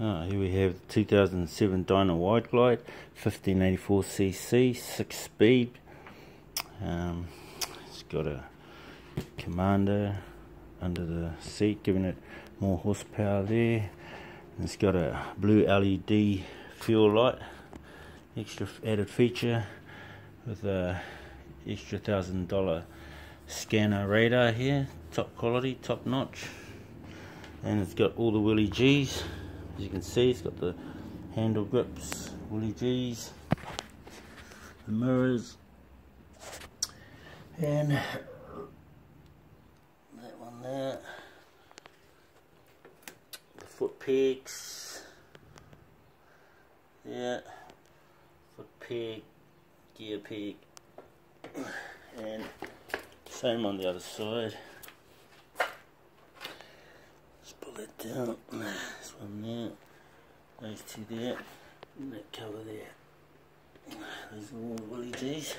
Oh, here we have the 2007 Dyna Wide Glide, 1584cc, 6 speed. Um, it's got a commander under the seat, giving it more horsepower there. And it's got a blue LED fuel light, extra added feature with a extra thousand dollar scanner radar here, top quality, top notch. And it's got all the Willie G's. As you can see, it's got the handle grips, Willie G's, the mirrors, and that one there, the foot pegs, yeah, foot peg, gear peg, and same on the other side. Just pull it down those two there, and that cover there. Those are all the Willie G's.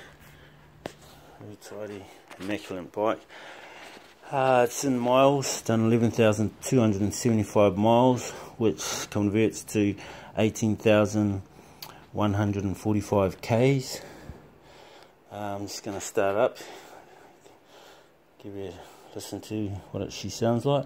Very tidy, immaculate bike. Uh, it's in miles, done 11,275 miles, which converts to 18,145 Ks. Uh, I'm just going to start up, give you a listen to what it, she sounds like.